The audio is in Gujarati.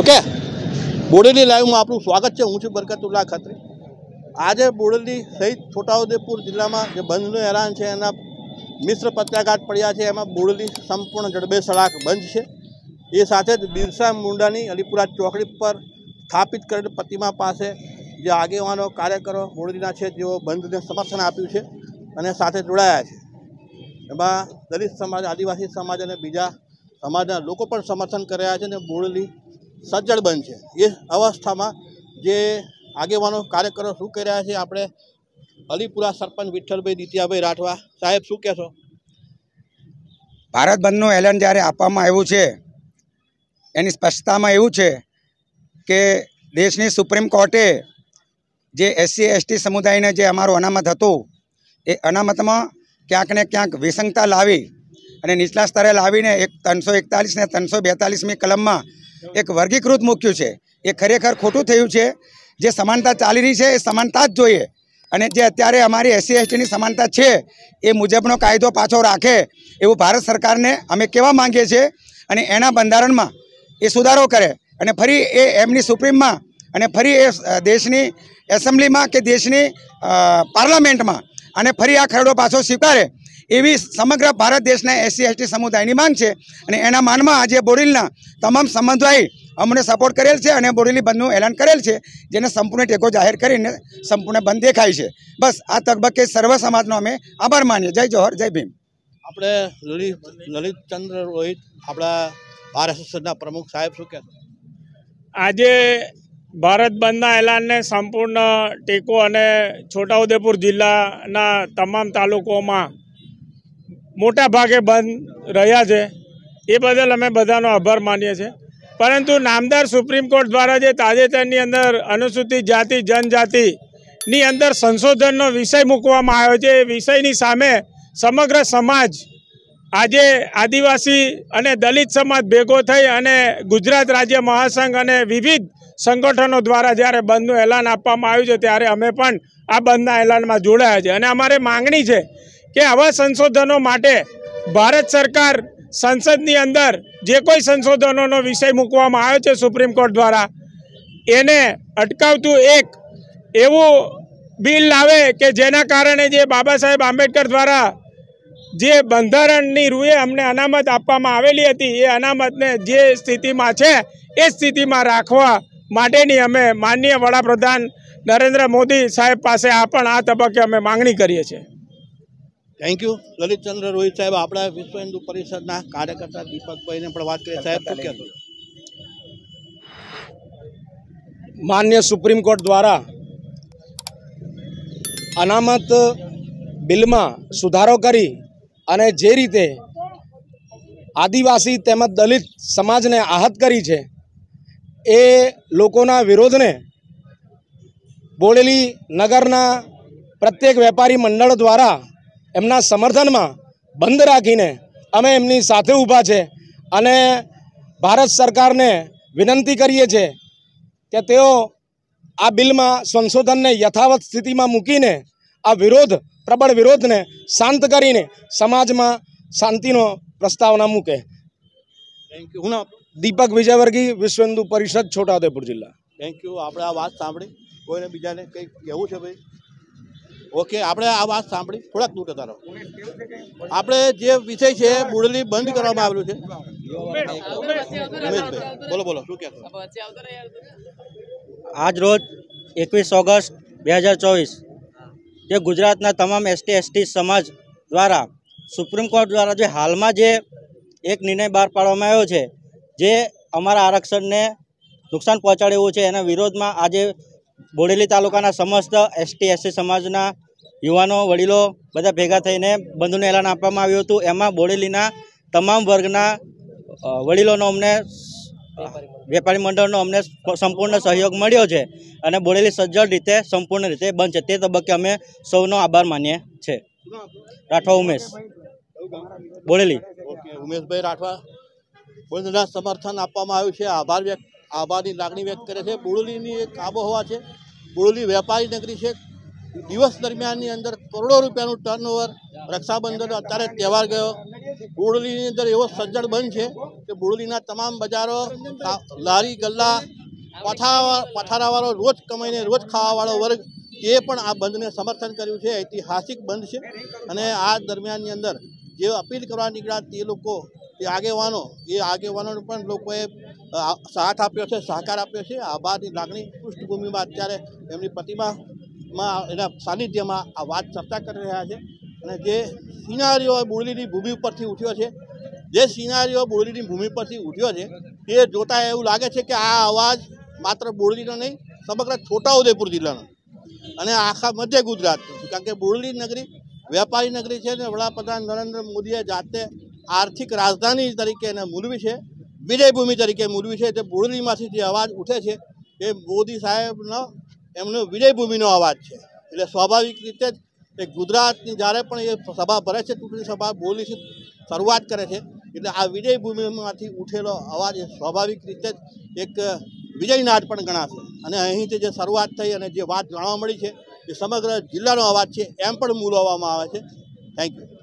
ઓકે. બોડેલી લાઈવમાં આપણું સ્વાગત છે. હું છું બરકતુલ્લા ખત્રી. આજે બોડેલી સહિત છોટાઉદેપુર જિલ્લામાં જે બંધનું એલાન છે, એના મિશ્ર પત્યાઘાત પડ્યા છે, એમાં બોડેલી સંપૂર્ણ જડબે સળાક બંધ છે. એ સાથે જ બિરસા મુંડાની અલીપુરા ચોકડી પર સ્થાપિત કરેલ પ્રતિમા પાસે જે આગેવાનો, કાર્યકરો બોડેલીના છે, જેઓ બંધને સમર્થન આપ્યું છે અને સાથે જોડાયા છે. એમાં દલિત સમાજ, આદિવાસી સમાજ અને બીજા સમાજના લોકો પણ સમર્થન કર્યા છે અને બોડેલી સજ્જડ બનશે એ અવસ્થામાં જે આગેવાનો કાર્યકરો શું કરી રહ્યા છે, આપણે અલીપુરા સરપંચ વિઠ્ઠલભાઈ દિત્યાભાઈ રાઠવા સાહેબ શું કહેશો? ભારત બંધનું એલાન જ્યારે આપવામાં આવ્યું છે, એની સ્પષ્ટતામાં એવું છે કે દેશની સુપ્રીમ કોર્ટે જે એસસી, એસટી સમુદાયને જે અમારું અનામત હતું, એ અનામતમાં ક્યાંક ને ક્યાંક વિસંગતા લાવી અને નીચલા સ્તરે લાવીને એક ત્રણસો એકતાલીસ ને ત્રણસો બેતાલીસમી કલમમાં એક વર્ગીકૃત મૂક્યું છે. એ ખરેખર ખોટું થયું છે. જે સમાનતા ચાલી રહી છે, એ સમાનતા જ જોઈએ. અને જે અત્યારે અમારી એસસી એસટીની સમાનતા છે, એ મુજબનો કાયદો પાછો રાખે એવું ભારત સરકારને અમે કહેવા માંગીએ છીએ અને એના બંધારણમાં એ સુધારો કરે. અને ફરી એ એમની સુપ્રીમમાં અને ફરી એ દેશની એસેમ્બલીમાં કે દેશની પાર્લામેન્ટમાં અને ફરી આ ખરડો પાછો સ્વીકારે એવી સમગ્ર ભારત દેશના એસસી એસટી સમુદાયની માંગ છે. અને એના માનમાં આજે બોરીલના તમામ સમુદાય અમને સપોર્ટ કરેલ છે અને બોરેલી બંધનું એલાન કરેલ છે જેને સંપૂર્ણ ટેકો જાહેર કરીને સંપૂર્ણ બંધ દેખાય છે. બસ આ તબક્કે સર્વ સમાજનો અમે આભાર માનીએ. જય જોહર જય ભીમ. આપણે લલિત લલિતચંદ્ર રોહિત આપણા આરએસએસના પ્રમુખ સાહેબ શું કહે આજે ભારત બંધના એલાનને સંપૂર્ણ ટેકો અને છોટાઉદેપુર જિલ્લાના તમામ તાલુકોમાં મોટા ભાગે બંધ રહ્યા છે. એ બદલ અમે બધાનો આભાર માનીએ છીએ. પરંતુ નામદાર સુપ્રીમ કોર્ટ દ્વારા જે તાજેતરની અંદર અનુસૂચિત જાતિ, જનજાતિની અંદર સંશોધનનો વિષય મૂકવામાં આવ્યો છે, એ વિષયની સામે સમગ્ર સમાજ આજે આદિવાસી અને દલિત સમાજ ભેગો થઈ અને ગુજરાત રાજ્ય મહાસંઘ અને વિવિધ સંગઠનો દ્વારા જ્યારે બંધનું એલાન આપવામાં આવ્યું છે, ત્યારે અમે પણ આ બંધના એલાનમાં જોડાયા છે અને અમારે માંગણી છે કે આવા સંશોધનો માટે ભારત સરકાર સંસદની અંદર જે કોઈ સંશોધનોનો વિષય મૂકવામાં આવ્યો છે સુપ્રીમ કોર્ટ દ્વારા, એને અટકાવતું એક એવું બિલ લાવે કે જેના કારણે જે બાબા સાહેબ આંબેડકર દ્વારા જે બંધારણની રૂએ અમને અનામત આપવામાં આવેલી હતી, એ અનામતને જે સ્થિતિમાં છે, એ સ્થિતિમાં રાખવા માટેની અમે માનનીય વડાપ્રધાન નરેન્દ્ર મોદી સાહેબ પાસે આ પણ આ તબક્કે અમે માંગણી કરીએ છીએ. થેન્ક યુ લલિતચંદ્ર રોહિત સાહેબ, આપણા વિશ્વ હિન્દુ પરિષદના કાર્યકર્તા દીપકભાઈને પણ વાત કરીએ સાહેબ, શું કહેતો માન્ય સુપ્રીમ કોર્ટ દ્વારા અનામત બિલમાં સુધારો કરી અને જે રીતે આદિવાસી તેમજ દલિત સમાજને આહત કરી છે, એ લોકોના વિરોધને બોડેલી નગરના પ્રત્યેક વેપારી મંડળ દ્વારા એમના સમર્થનમાં બંધ રાખીને અમે એમની સાથે ઊભા છે અને ભારત સરકારને વિનંતી કરીએ છીએ કે તેઓ આ બિલમાં સંશોધનને યથાવત સ્થિતિમાં મૂકીને આ વિરોધ પ્રબળ વિરોધને શાંત કરીને સમાજમાં શાંતિનો પ્રસ્તાવના મૂકે. થેન્ક યુ હું દીપક વિજયવર્ગી વિશ્વ હિન્દુ પરિષદ છોટાઉદેપુર જિલ્લા. થેન્ક યુ આપણે આ વાત સાંભળી. કોઈને બીજાને કંઈક કહેવું છે ભાઈ? ઓકે, આપણે આ વાત સાંભળી, થોડાક દૂર જતા રહો. આપણે જે વિષય છે બુડલી બંધ કરવામાં આવેલું છે. બોલો બોલો, શું કહેશો? આજ રોજ એકવીસ ઓગસ્ટ બે હજાર ચોવીસ, જે ગુજરાતના તમામ એસટી એસટી સમાજ દ્વારા, સુપ્રીમ કોર્ટ દ્વારા જે હાલમાં જે એક નિર્ણય બહાર પાડવામાં આવ્યો છે, જે અમારા આરક્ષણને નુકસાન પહોંચાડે એવું છે, એના વિરોધમાં આજે બોડેલી તાલુકાના સમસ્ત એસટી એસટી સમાજના યુવાનો, વડીલો બધા ભેગા થઈને બંધનું એલાન આપવામાં આવ્યું હતું. એમાં બોડેલીના તમામ વર્ગના વડીલોનો અમને વેપારી મંડળનો અમને સંપૂર્ણ સહયોગ મળ્યો છે અને બોડેલી સજ્જડ રીતે સંપૂર્ણ રીતે બંધ છે. તે તબક્કે અમે સૌનો આભાર માનીએ છીએ રાઠવા ઉમેશ. બોડેલી. ઉમેશભાઈ રાઠવા. બંધના સમર્થન આપવામાં આવ્યું છે. આભાર વ્યક્ત આભારની લાગણી વ્યક્ત કરે છે. બોડેલીની એક આબોહવા છે. બોડેલી વેપારી નગરી છે. દિવસ દરમિયાનની અંદર કરોડો રૂપિયાનું ટર્નઓવર રક્ષાબંધન અત્યારે તહેવાર ગયો. બોડલીની અંદર એવો સજ્જડ બંધ છે કે બોડલીના તમામ બજારો લારી, ગલ્લા, પથારા, પથારાવાળો રોજ કમાઈને રોજ ખાવાવાળો વર્ગ એ પણ આ બંધને સમર્થન કર્યું છે. ઐતિહાસિક બંધ છે અને આ દરમિયાનની અંદર જે અપીલ કરવા નીકળ્યા તે લોકો, તે આગેવાનો, એ આગેવાનોને પણ લોકોએ સાથ આપ્યો છે, સહકાર આપ્યો છે. આભારની લાગણી પૃષ્ઠભૂમિમાં અત્યારે એમની પ્રતિમામાં એના સાનિધ્યમાં આ વાત ચર્ચા કરી રહ્યા છે. અને જે સિનારીઓ બોરલીની ભૂમિ ઉપરથી ઉઠ્યો છે, જે સિનારીઓ બોરલીની ભૂમિ પરથી ઉઠ્યો છે તે જોતાં એવું લાગે છે કે આ અવાજ માત્ર બોરલીનો નહીં, સમગ્ર છોટાઉદેપુર જિલ્લાનો. અને આખા મધ્ય ગુજરાતનો. કારણ કે બોરલી નગરી વેપારી નગરી છે અને વડાપ્રધાન નરેન્દ્ર મોદીએ જાતે આર્થિક રાજધાની તરીકે એને મૂલવી છે, વિજયભૂમિ તરીકે મૂલવી છે. તે બોરલીમાંથી જે અવાજ ઉઠે છે, એ મોદી સાહેબનો એમનો વિજયભૂમિનો અવાજ છે. એટલે સ્વાભાવિક રીતે જ એ ગુજરાતની જ્યારે પણ એ સભા ભરે છે, ચૂંટણી સભા બોલીથી શરૂઆત કરે છે, એટલે આ વિજયભૂમિમાંથી ઉઠેલો અવાજ એ સ્વાભાવિક રીતે જ એક વિજયનાદ પણ ગણાશે. અને અહીંથી જે શરૂઆત થઈ અને જે વાત જાણવા મળી છે, એ સમગ્ર જિલ્લાનો અવાજ છે, એમ પણ મૂલવવામાં આવે છે. Thank you